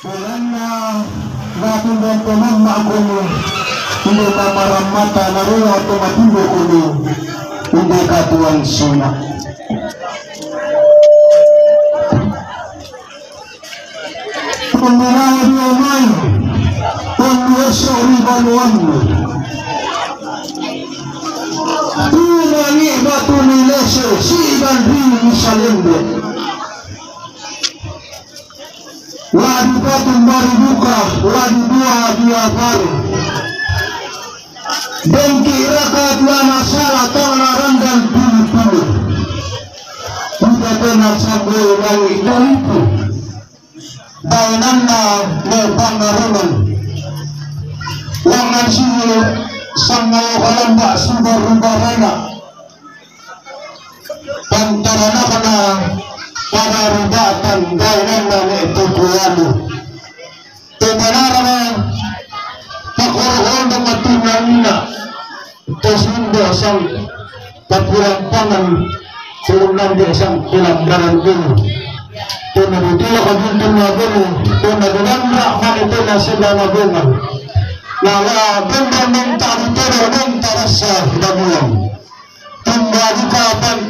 Karena natin dan teman makulo hindi ka maramata na rin ako matindo kulo hindi ka tuwang suna. Pembelaan dia main Pembiasa ribanuan Tuna ni batu ni lese Si iban rin misalende Wadi patun baru buka Wadi dua dia baru. Dan kira dua masalah Tangan rendang dulu-dulu Tidak pernah sampai lagi itu. Daunanna may pangarunan Wangan siyo Sama kalamba Subar rubarana Pantarana ka na Para rubatan Daunanna may tukuyalu Tumanara na Pakuruhon ng matunanina Tapos mundo sang Papulampangan Tulungan di isang Kulambaran dulu kung nagutila ka dito na gano, kung nagulanda ka ito na sila na gano, na ganda ng taritero ng tarasa damulang. Kung bago ka pang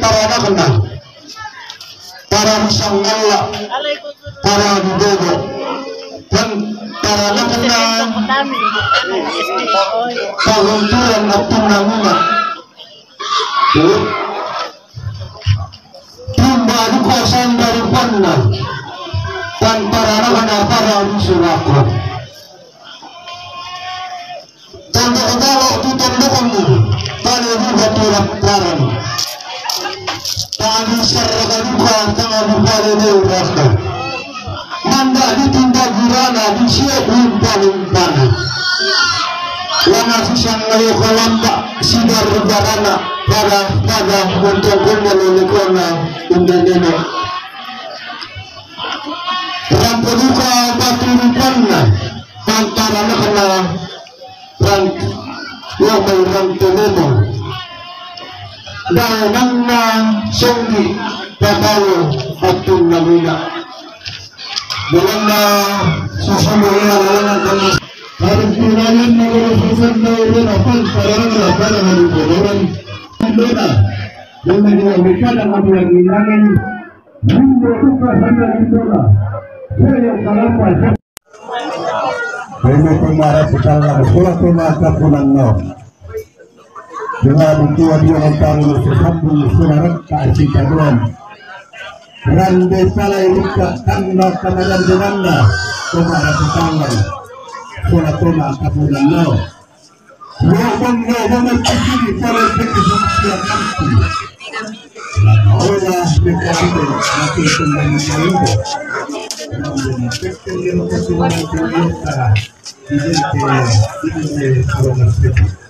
paranak na, para masang ngala, para bidogo, kung paranak na, pagulturan at tunamuna. baru kosan dari panna dan para anak para musuhku tanda kalau itu tanda kamu tanda juga turap paran tanda serga juga lewatkan nanda ditinda girana di siap paling panah Lama susang ngayon kalamba sidar barana para pada untuk kumalulikona undadene. Rampuduka patulupanna antara na kana ran yung may rantulumo. Dahil nang na patayo at tunamina. Dalang na susunod na lang ang harus kirayan mengurusan daulan apa sekarang apa dengan orang Dona yang menjadikan dan yang hilangin Mundo suka sana Dona saya kalapa Kaya pumarap sa lang sila tumasa po ng no. Dengan itu dia mentang sa sambung sunaran kaasita doon. Grande sala eruka tangna kamadan denamna toma ratatanga sola toma kapudan lao. Wapan gawana kikiri para teki sumsya kampu. La de kapitel la kuyota vidente vidente karogar teki.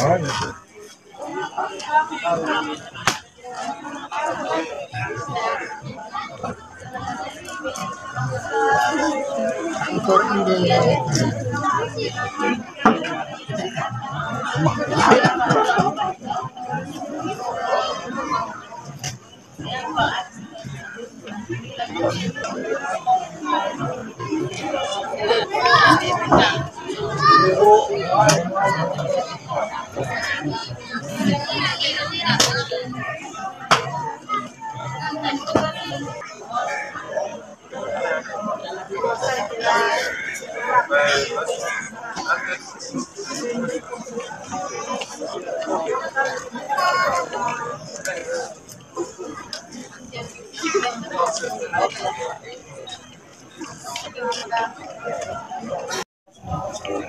All right. important din.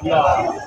Yeah.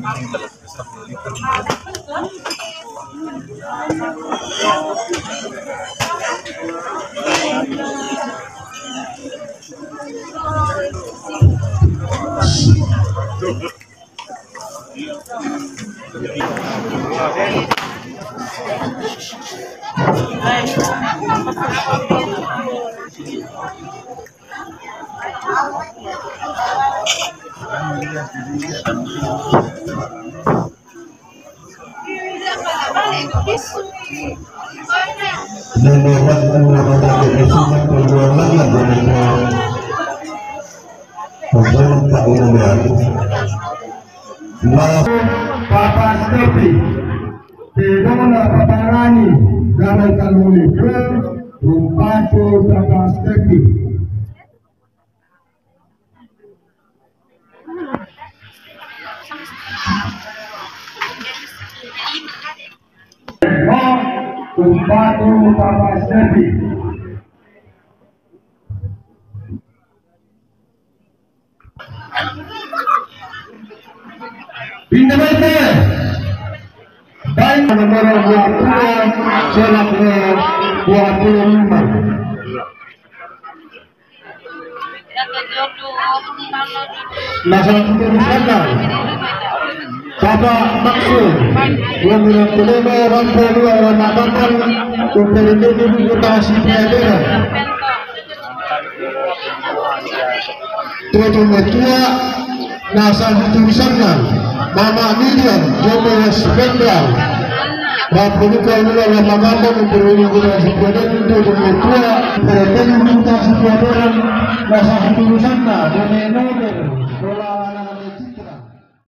Idente Kawagasete. Tak umumnya Papa Stepi Bagaimana Papa Rani Rumpato Papa Stepi Papa Stepi Pindamente Baik nomor 20 Selak 25 Masalah keturunan Bapak Maksud yang orang tua orang makanan untuk mutasi pelajaran Tujuh metua nasa tulisannya Mama Miriam Jomo Spendal. Rapunika nila la maganda untuk kita sepeda untuk metua Pertanyaan minta sepeda nasa tulisannya Jomo Noder